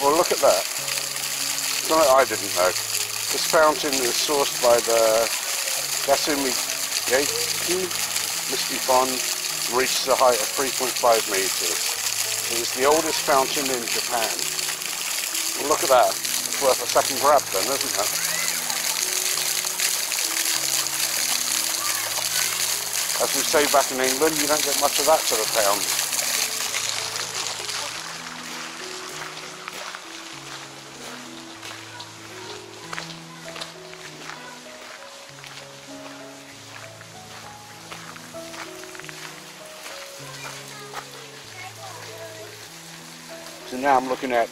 Well, look at that. Something I didn't know. This fountain is sourced by the Gasumi Geki Misty Pond reaches a height of 3.5 metres. It is the oldest fountain in Japan. Well, look at that. It's worth a second grab then, isn't it? As we say back in England, you don't get much of that to the pound. So now I'm looking at,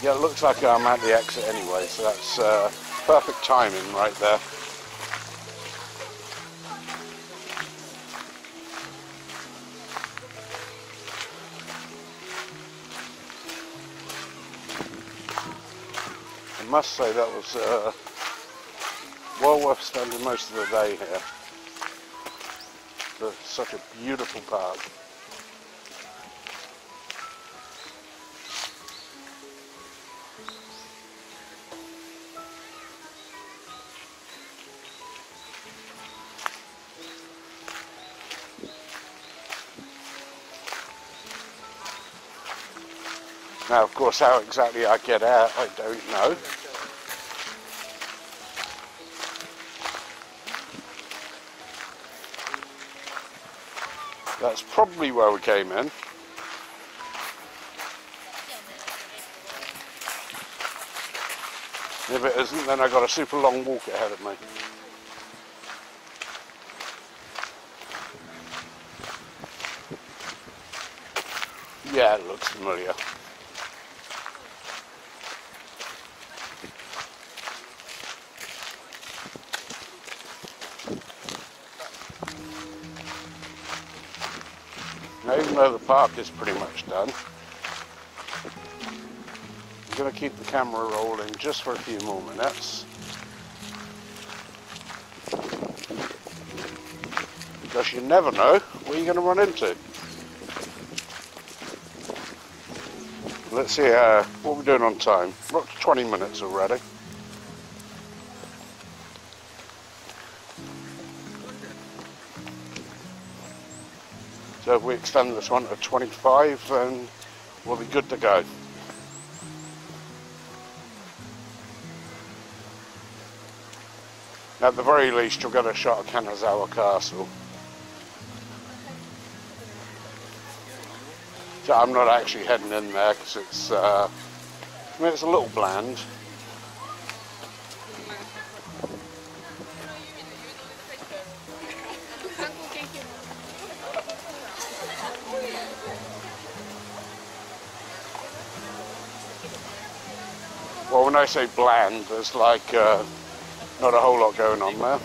yeah, it looks like I'm at the exit anyway, so that's uh, perfect timing right there. I must say that was uh, well worth spending most of the day here. It's such a beautiful park. Now, of course, how exactly I get out, I don't know. That's probably where we came in. If it isn't, then I've got a super long walk ahead of me. Yeah, it looks familiar. Even though the park is pretty much done, I'm going to keep the camera rolling just for a few more minutes. Because you never know what you're going to run into. Let's see uh, what we're doing on time. We're up to 20 minutes already. So if we extend this one to 25, then we'll be good to go. At the very least, you'll get a shot of Kanazawa Castle. So I'm not actually heading in there because it's, uh, I mean, it's a little bland. Well, when I say bland, there's like uh, not a whole lot going on there.